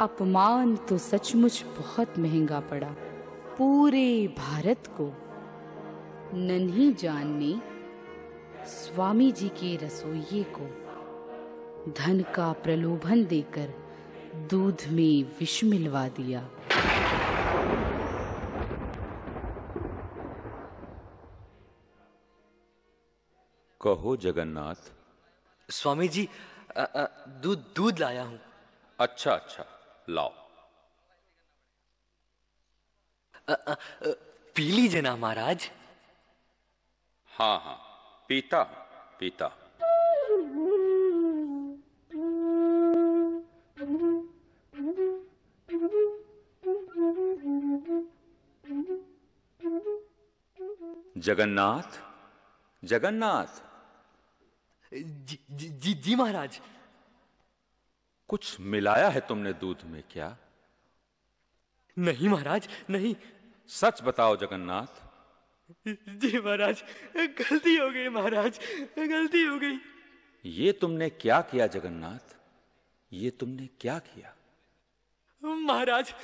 अपमान तो सचमुच बहुत महँगा पड़ा। पूरे भारत को नन्ही जान ने स्वामी जी के रसोइये को धन का प्रलोभन देकर दूध में विष मिलवा दिया। कहो जगन्नाथ। स्वामी जी दूध दूध लाया हूँ। अच्छा अच्छा। लाओ पी लीजिए ना महाराज। हाँ हाँ पीता पीता। जगन्नाथ जगन्नाथ। जी जी जी, जी महाराज। कुछ मिलाया है तुमने दूध में क्या? नहीं महाराज नहीं। सच बताओ जगन्नाथ। जी महाराज गलती हो गई महाराज गलती हो गई। ये तुमने क्या किया जगन्नाथ? ये तुमने क्या किया? महाराज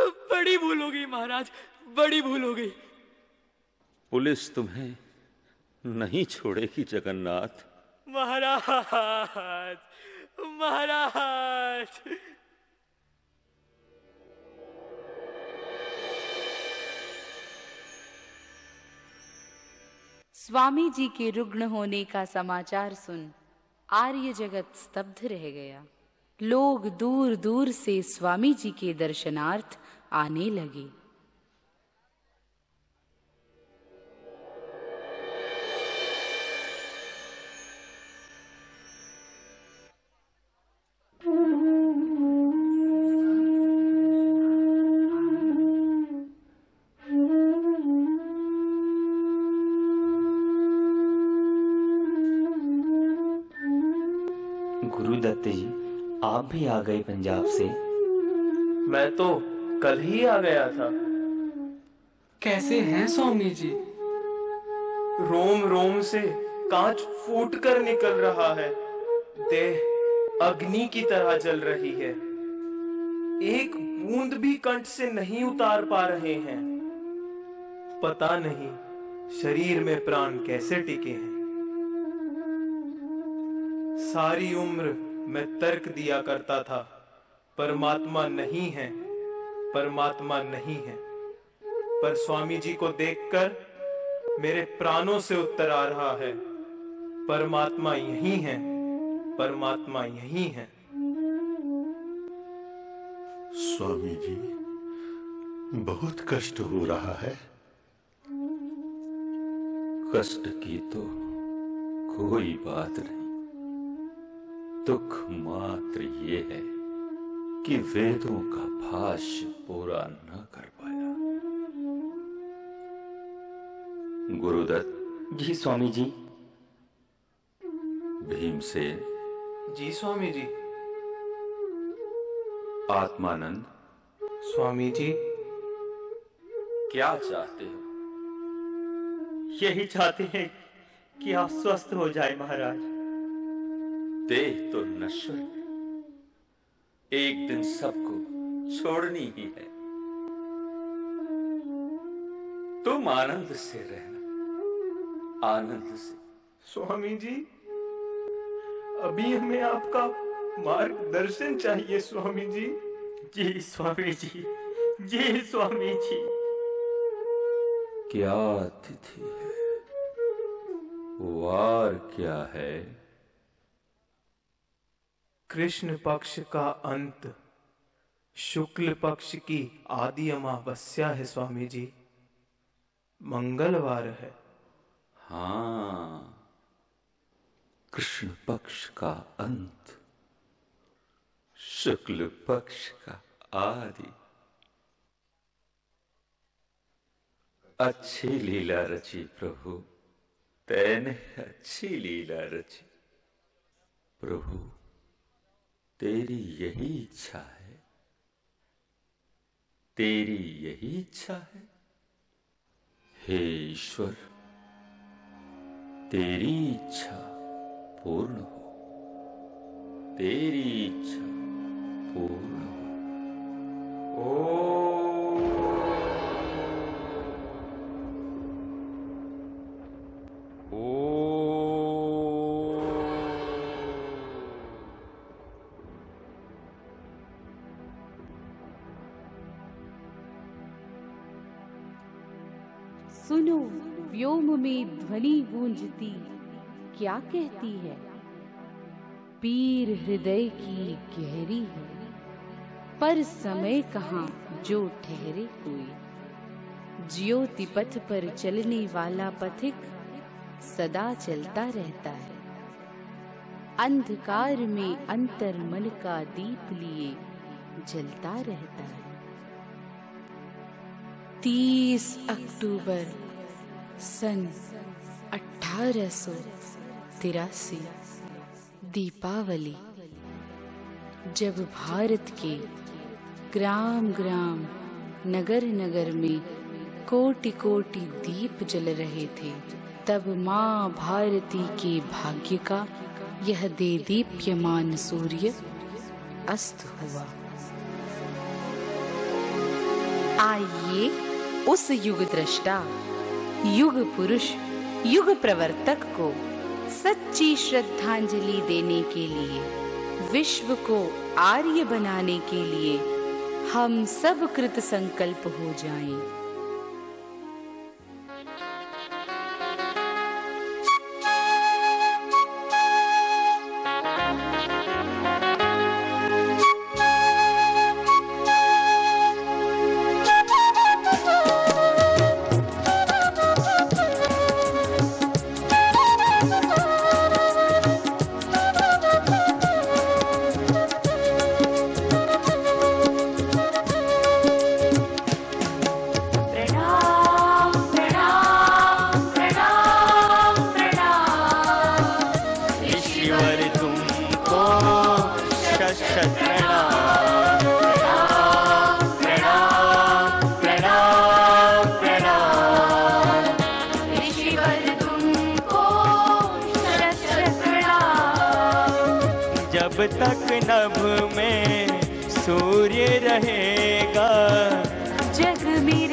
बड़ी भूल हो गई महाराज बड़ी भूल हो गई। पुलिस तुम्हें नहीं छोड़ेगी जगन्नाथ। महाराज महाराज। स्वामी जी के रुग्ण होने का समाचार सुन आर्य जगत स्तब्ध रह गया। लोग दूर दूर से स्वामी जी के दर्शनार्थ आने लगे। गुरुदत्त जी आप भी आ गए पंजाब से। मैं तो कल ही आ गया था। कैसे हैं स्वामी जी? रोम रोम से कांच फूट कर निकल रहा है। देह अग्नि की तरह जल रही है। एक बूंद भी कंठ से नहीं उतार पा रहे हैं। पता नहीं शरीर में प्राण कैसे टिके हैं। सारी उम्र मैं तर्क दिया करता था परमात्मा नहीं है परमात्मा नहीं है। पर स्वामी जी को देखकर मेरे प्राणों से उत्तर आ रहा है परमात्मा यही है परमात्मा यही है। स्वामी जी बहुत कष्ट हो रहा है। कष्ट की तो कोई बात नहीं। दुख मात्र ये है कि वेदों का भाष्य पूरा न कर पाया। गुरुदत्त। जी स्वामी जी। भीमसेन। जी स्वामी जी। आत्मानंद। स्वामी जी। क्या चाहते हो? यही चाहते हैं कि आप स्वस्थ हो जाए महाराज। देह तो नश्वर। है एक दिन सबको छोड़नी ही है। तुम आनंद से रहना आनंद से। स्वामी जी अभी हमें आपका मार्गदर्शन चाहिए स्वामी जी। जी स्वामी जी। जी स्वामी जी। क्या अतिथि है? वार क्या है? कृष्ण पक्ष का अंत। शुक्ल पक्ष की आदि अमावस्या है स्वामी जी मंगलवार है। हाँ। कृष्ण पक्ष का अंत। शुक्ल पक्ष का आदि। अच्छी लीला रची प्रभु। तैने अच्छी लीला रची। प्रभु तेरी यही इच्छा है। तेरी यही इच्छा है। हे ईश्वर, तेरी इच्छा पूर्ण हो। तेरी इच्छा पूर्ण हो। सुनो, व्योम में ध्वनि गूंजती, क्या कहती है? पीर हृदय की गहरी है, पर समय कहाँ जो ठहरे कोई ज्योति पथ पर चलने वाला पथिक सदा चलता रहता है। अंधकार में अंतर मन का दीप लिए जलता रहता है। तीस अक्टूबर सन अठारह सौ तिरासी, दीपावली। जब भारत के ग्राम ग्राम नगर नगर में कोटि कोटि दीप जल रहे थे, तब माँ भारती के भाग्य का यह दे दीप्यमान सूर्य अस्त हुआ। आइए उस युग दृष्टा युग पुरुष युग प्रवर्तक को सच्ची श्रद्धांजलि देने के लिए, विश्व को आर्य बनाने के लिए हम सब कृत संकल्प हो जाएँ। तक नभ में सूर्य रहेगा। जग में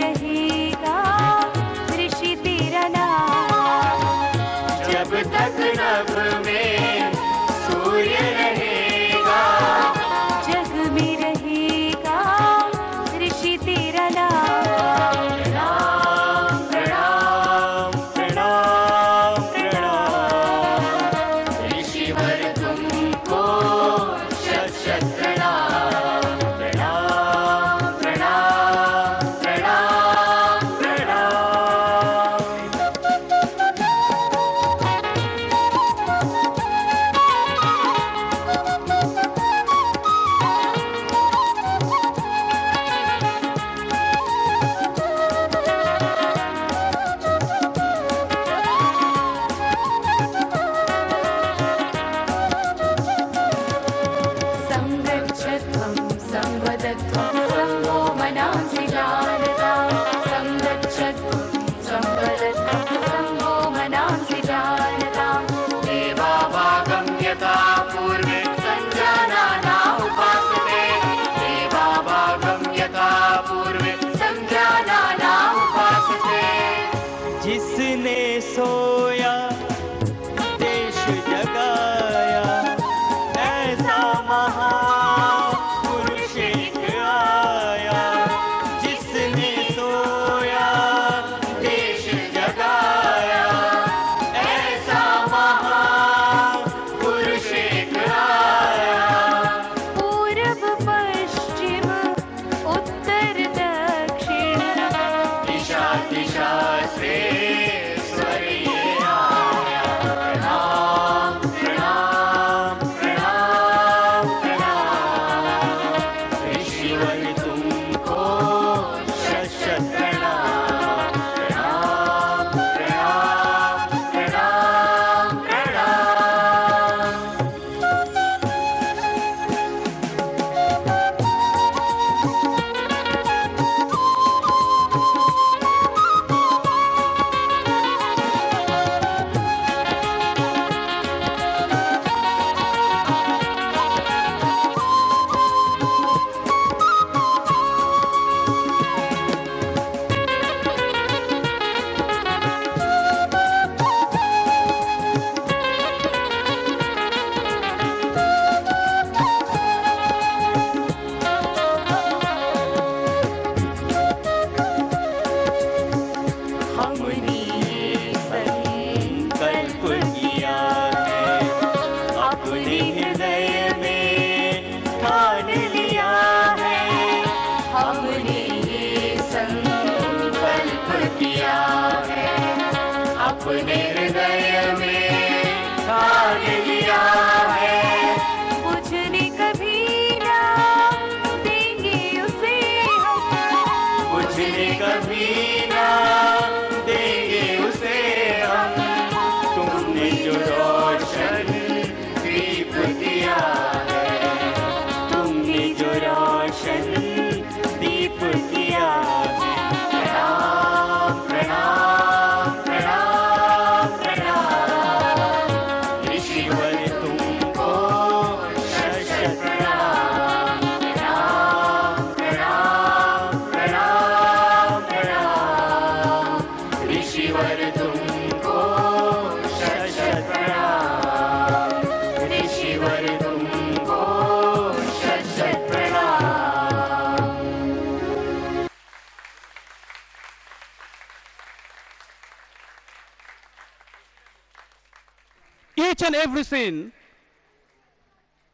every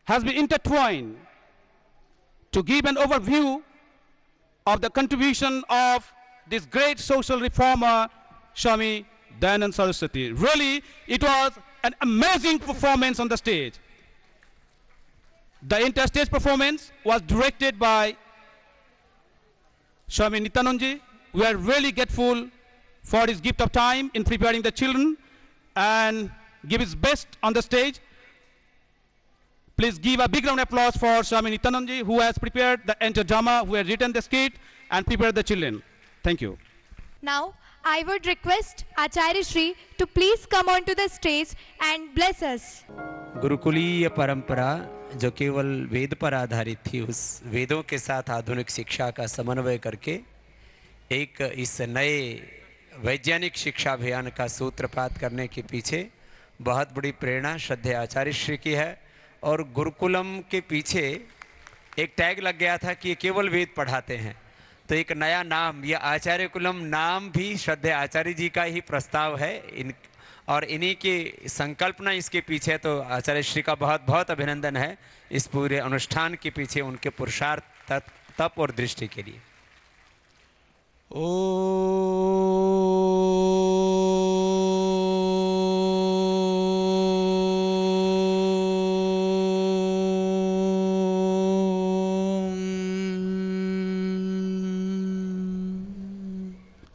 has been intertwined to give an overview of the contribution of this great social reformer, Swami Dayanand Saraswati. Really, it was an amazing performance on the stage. The interstage performance was directed by Swami Nityananji. We are really grateful for his gift of time in preparing the children and give his best on the stage. Please give a big round of applause for Swami Nityananji who has prepared the entire drama, who has written the skit and prepared the children. Thank you. Now, I would request Acharya Shri to please come onto the stage and bless us. गुरुकुलीय परंपरा जो केवल वेद पर आधारित थी उस वेदों के साथ आधुनिक शिक्षा का समन्वय करके एक इस नए वैज्ञानिक शिक्षा अभियान का सूत्रपात करने के पीछे बहुत बड़ी प्रेरणा श्रद्धे आचार्य श्री की है। और गुरुकुलम के पीछे एक टैग लग गया था कि ये केवल वेद पढ़ाते हैं। तो एक नया नाम यह आचार्य कुलम नाम भी श्रद्धे आचार्य जी का ही प्रस्ताव है। इन, और इन्हीं की संकल्पना इसके पीछे तो आचार्य श्री का बहुत बहुत अभिनंदन है इस पूरे अनुष्ठान के पीछे उनके पुरुषार्थ तप और दृष्टि के लिए।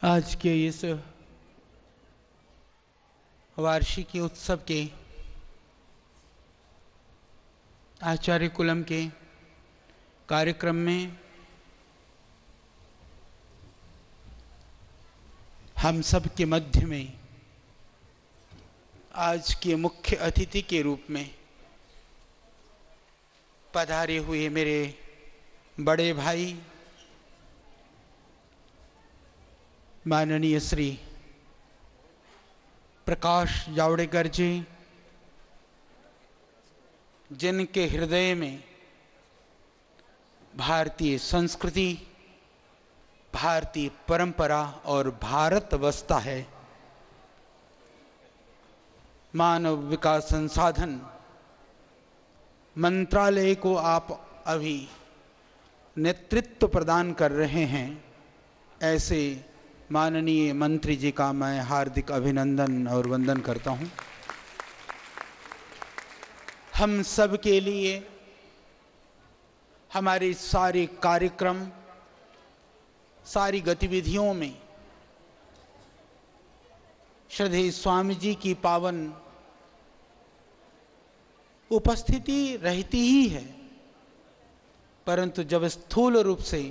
आज के इस वार्षिकी उत्सव के, आचार्य कुलम के कार्यक्रम में हम सब के मध्य में आज के मुख्य अतिथि के रूप में पधारे हुए मेरे बड़े भाई माननीय श्री प्रकाश जावड़ेकर जी, जिनके हृदय में भारतीय संस्कृति, भारतीय परंपरा और भारत बसता है, मानव विकास संसाधन मंत्रालय को आप अभी नेतृत्व प्रदान कर रहे हैं, ऐसे माननीय मंत्री जी का मैं हार्दिक अभिनंदन और वंदन करता हूँ। हम सब के लिए हमारे सारे कार्यक्रम, सारी गतिविधियों में श्रद्धे स्वामी जी की पावन उपस्थिति रहती ही है, परंतु जब स्थूल रूप से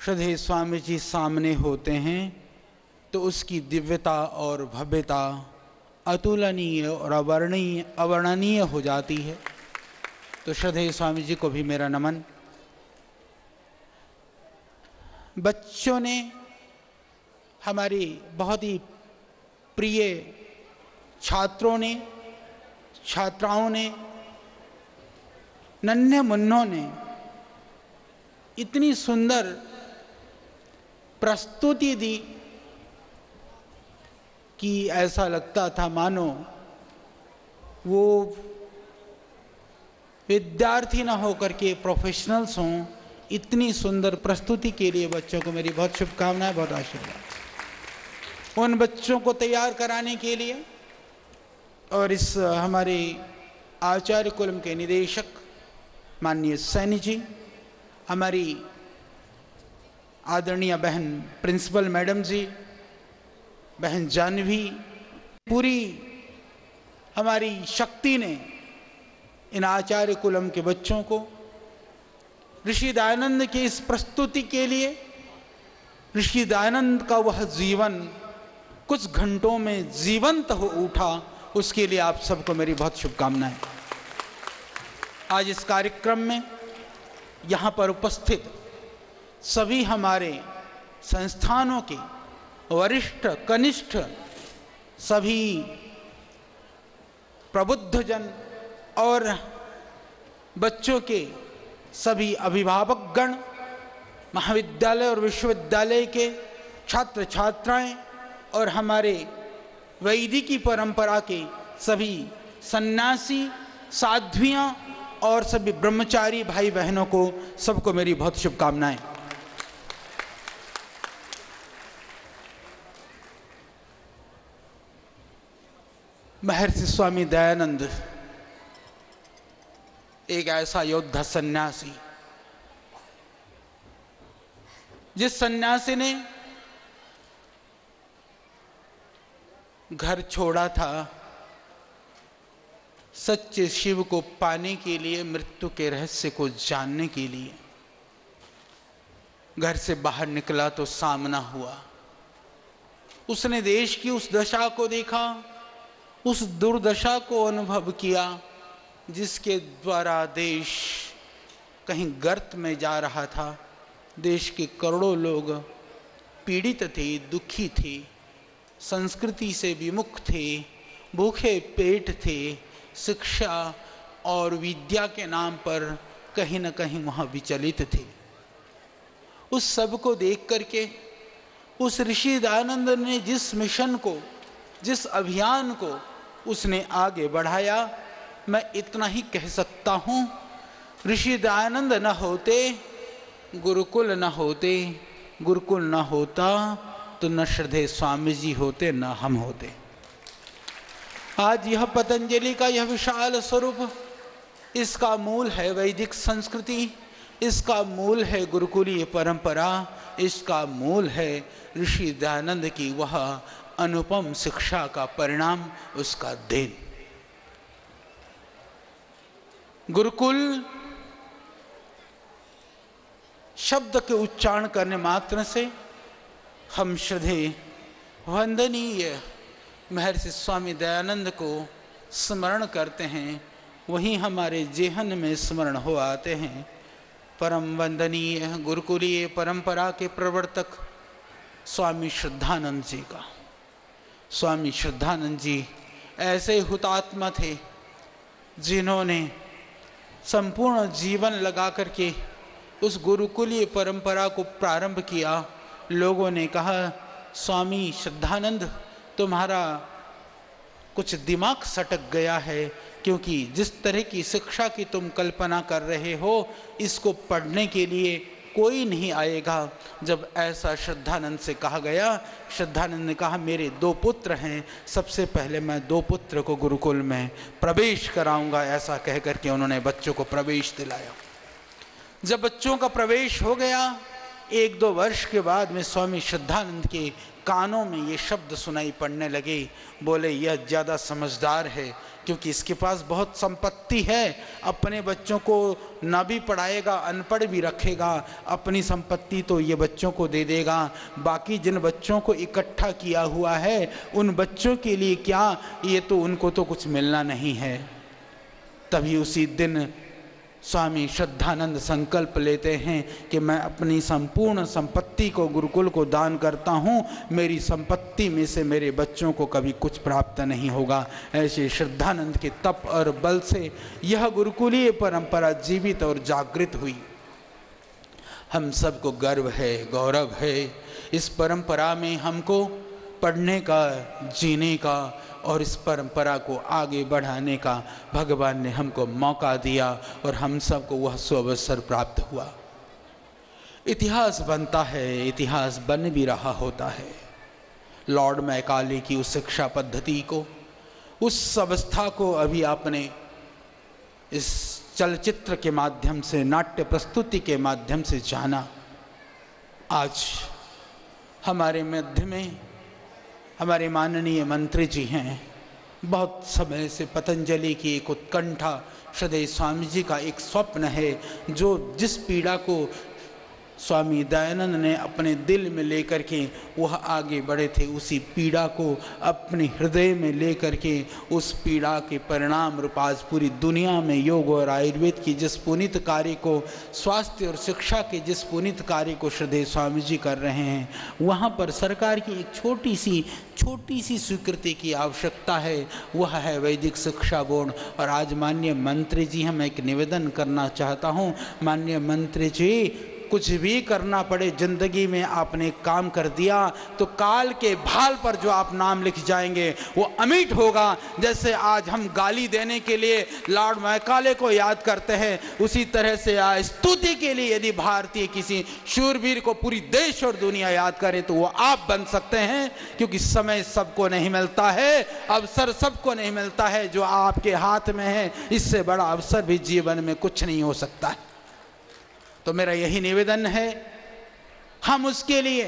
श्रद्धेय स्वामी जी सामने होते हैं तो उसकी दिव्यता और भव्यता अतुलनीय और अवर्णीय अवर्णनीय हो जाती है। तो श्रद्धे स्वामी जी को भी मेरा नमन। बच्चों ने हमारी बहुत ही प्रिय छात्रों ने, छात्राओं ने, नन्हे मुन्नों ने इतनी सुंदर प्रस्तुति दी कि ऐसा लगता था, मानो वो विद्यार्थी ना होकर के प्रोफेशनल्स हों, इतनी सुंदर प्रस्तुति के लिए बच्चों को मेरी बहुत शुभकामनाएँ, बहुत आशीर्वाद। उन बच्चों को तैयार कराने के लिए और इस हमारे आचार्य कुलम के निदेशक माननीय सैनी जी, हमारी आदरणीय बहन प्रिंसिपल मैडम जी, बहन जानवी, पूरी हमारी शक्ति ने इन आचार्य कुलम के बच्चों को, ऋषि दयानंद की इस प्रस्तुति के लिए, ऋषि दयानंद का वह जीवन कुछ घंटों में जीवंत हो उठा, उसके लिए आप सबको मेरी बहुत शुभकामनाएँ। आज इस कार्यक्रम में यहाँ पर उपस्थित सभी हमारे संस्थानों के वरिष्ठ, कनिष्ठ सभी प्रबुद्धजन और बच्चों के सभी अभिभावक गण महाविद्यालय और विश्वविद्यालय के छात्र छात्राएँ और हमारे वैदिकी परंपरा के सभी सन्यासी, साध्वियाँ और सभी ब्रह्मचारी भाई बहनों को सबको मेरी बहुत शुभकामनाएँ। महर्षि स्वामी दयानंद, एक ऐसा योद्धा सन्यासी, जिस सन्यासी ने घर छोड़ा था, सच्चे शिव को पाने के लिए, मृत्यु के रहस्य को जानने के लिए, घर से बाहर निकला तो सामना हुआ। उसने देश की उस दशा को देखा। उस दुर्दशा को अनुभव किया, जिसके द्वारा देश कहीं गर्त में जा रहा था। देश के करोड़ों लोग पीड़ित थे, दुखी थे, संस्कृति से विमुख थे, भूखे पेट थे, शिक्षा और विद्या के नाम पर कहीं ना कहीं वहाँ विचलित थे। उस सबको देख करके, उस ऋषि दयानंद ने जिस मिशन को जिस अभियान को उसने आगे बढ़ाया, मैं इतना ही कह सकता हूँ, ऋषि दयानंद न होते, गुरुकुल न होते, गुरुकुल न होता तो न श्रद्धे स्वामी जी होते, न हम होते। आज यह पतंजलि का यह विशाल स्वरूप, इसका मूल है वैदिक संस्कृति, इसका मूल है गुरुकुलीय परंपरा, इसका मूल है ऋषि दयानंद की वह अनुपम शिक्षा का परिणाम उसका देन। गुरुकुल शब्द के उच्चारण करने मात्र से हम श्रद्धे वंदनीय महर्षि स्वामी दयानंद को स्मरण करते हैं। वहीं हमारे जेहन में स्मरण हो आते हैं। परम वंदनीय गुरुकुलीय परंपरा के प्रवर्तक स्वामी श्रद्धानंद जी का। स्वामी श्रद्धानंद जी ऐसे हुतात्मा थे जिन्होंने संपूर्ण जीवन लगा करके उस गुरुकुलीय परंपरा को प्रारंभ किया। लोगों ने कहा, स्वामी श्रद्धानंद, तुम्हारा कुछ दिमाग सटक गया है, क्योंकि जिस तरह की शिक्षा की तुम कल्पना कर रहे हो, इसको पढ़ने के लिए कोई नहीं आएगा जब ऐसा श्रद्धानंद से कहा गया। श्रद्धानंद ने कहा, मेरे दो पुत्र हैं, सबसे पहले मैं दो पुत्र को गुरुकुल में प्रवेश कराऊँगा, ऐसा कह करके उन्होंने बच्चों को प्रवेश दिलाया। जब बच्चों का प्रवेश हो गया, एक दो वर्ष के बाद में स्वामी श्रद्धानंद के कानों में ये शब्द सुनाई पड़ने लगे। बोले, यह ज़्यादा समझदार है, क्योंकि इसके पास बहुत संपत्ति है। अपने बच्चों को ना भी पढ़ाएगा, अनपढ़ भी रखेगा। अपनी संपत्ति तो ये बच्चों को दे देगा। बाकी जिन बच्चों को इकट्ठा किया हुआ है, उन बच्चों के लिए क्या? ये तो उनको तो कुछ मिलना नहीं है। तभी उसी दिन स्वामी श्रद्धानंद संकल्प लेते हैं कि मैं अपनी संपूर्ण संपत्ति को, गुरुकुल को दान करता हूँ। मेरी संपत्ति में से मेरे बच्चों को कभी कुछ प्राप्त नहीं होगा। ऐसे श्रद्धानंद के तप और बल से यह गुरुकुलीय परंपरा जीवित और जागृत हुई। हम सबको गर्व है, गौरव है। इस परंपरा में हमको पढ़ने का, जीने का और इस परंपरा को आगे बढ़ाने का भगवान ने हमको मौका दिया और हम सबको वह सुअवसर प्राप्त हुआ। इतिहास बनता है, इतिहास बन भी रहा होता है। लॉर्ड मैकाले की उस शिक्षा पद्धति को, उस अवस्था को अभी आपने इस चलचित्र के माध्यम से, नाट्य प्रस्तुति के माध्यम से जाना। आज हमारे मध्य में हमारे माननीय मंत्री जी हैं। बहुत समय से पतंजलि की एक उत्कंठा सदैव स्वामी जी का एक स्वप्न है, जो जिस पीड़ा को स्वामी दयानंद ने अपने दिल में लेकर के वह आगे बढ़े थे। उसी पीड़ा को अपने हृदय में लेकर के उस पीड़ा के परिणाम रूप आज पूरी दुनिया में योग और आयुर्वेद की जिस पुनित कार्य को, स्वास्थ्य और शिक्षा के जिस पुनित कार्य को श्रद्धेय स्वामी जी कर रहे हैं, वहाँ पर सरकार की एक छोटी सी छोटी सी स्वीकृति की आवश्यकता है। वह है वैदिक शिक्षा बोर्ड। और आज माननीय मंत्री जी, हम एक निवेदन करना चाहता हूँ। माननीय मंत्री जी कुछ भी करना पड़े, ज़िंदगी में आपने काम कर दिया तो काल के भाल पर जो आप नाम लिख जाएँगे, वो अमिट होगा। जैसे आज हम गाली देने के लिए लॉर्ड मैकाले को याद करते हैं, उसी तरह से आज स्तुति के लिए यदि भारतीय किसी शूरवीर को पूरी देश और दुनिया याद करे तो वो आप बन सकते हैं, क्योंकि समय सबको नहीं मिलता है, अवसर सबको नहीं मिलता है, जो आपके हाथ में है, इससे बड़ा अवसर भी जीवन में कुछ नहीं हो सकता है। तो मेरा यही निवेदन है, हम उसके लिए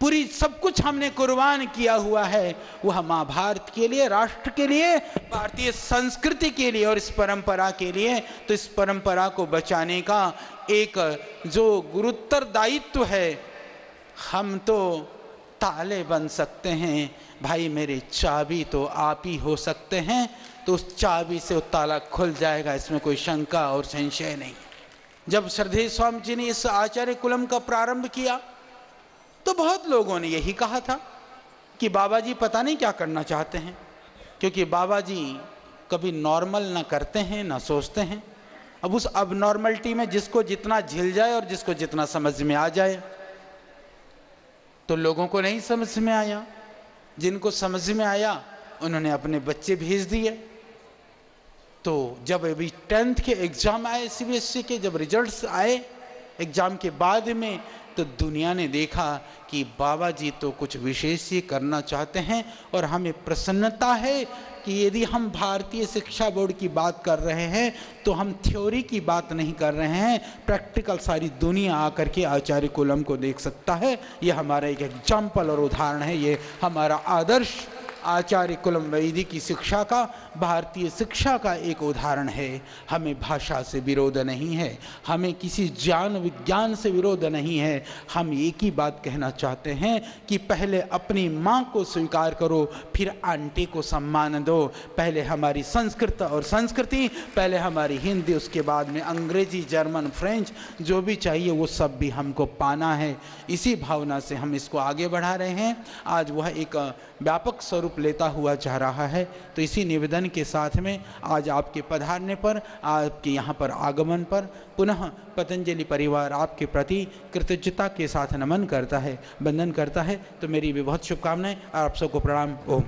पूरी सब कुछ हमने कुर्बान किया हुआ है। वह महाभारत के लिए, राष्ट्र के लिए, भारतीय संस्कृति के लिए और इस परंपरा के लिए। तो इस परंपरा को बचाने का एक जो गुरुत्तर दायित्व है, हम तो ताले बन सकते हैं। भाई, मेरे चाबी तो आप ही हो सकते हैं तो उस चाबी से वो ताला खुल जाएगा, इसमें कोई शंका और संशय नहीं जब श्रद्धेय स्वामी जी ने इस आचार्य कुलम का प्रारंभ किया तो बहुत लोगों ने यही कहा था कि बाबा जी पता नहीं क्या करना चाहते हैं, क्योंकि बाबा जी कभी नॉर्मल ना करते हैं, ना सोचते हैं। अब उस अब नॉर्मलिटी में जिसको जितना झिल जाए और जिसको जितना समझ में आ जाए तो लोगों को नहीं समझ में आया। जिनको समझ में आया, उन्होंने अपने बच्चे भेज दिए। तो जब अभी टेंथ के एग्ज़ाम आए सीबीएसई के, जब रिजल्ट्स आए एग्ज़ाम के बाद में तो दुनिया ने देखा कि बाबा जी तो कुछ विशेष ही करना चाहते हैं और हमें प्रसन्नता है कि यदि हम भारतीय शिक्षा बोर्ड की बात कर रहे हैं तो हम थ्योरी की बात नहीं कर रहे हैं। प्रैक्टिकल सारी दुनिया आकर के आचार्य कुलम को देख सकता है। ये हमारा एक एग्ज़ाम्पल और उदाहरण है। ये हमारा आदर्श आचार्य कुलम वैदिक की शिक्षा का भारतीय शिक्षा का एक उदाहरण है। हमें भाषा से विरोध नहीं है। हमें किसी ज्ञान विज्ञान से विरोध नहीं है। हम एक ही बात कहना चाहते हैं कि पहले अपनी माँ को स्वीकार करो, फिर आंटी को सम्मान दो। पहले हमारी संस्कृत और संस्कृति, पहले हमारी हिंदी, उसके बाद में अंग्रेज़ी, जर्मन, फ्रेंच, जो भी चाहिए वो सब भी हमको पाना है। इसी भावना से हम इसको आगे बढ़ा रहे हैं। आज वह एक व्यापक स्वरूप लेता हुआ जा रहा है। तो इसी निवेदन के साथ में आज आपके पधारने पर, आपके यहाँ पर आगमन पर पुनः पतंजलि परिवार आपके प्रति कृतज्ञता के साथ नमन करता है, वंदन करता है। तो मेरी भी बहुत शुभकामनाएँ और आप सबको प्रणाम। ओम।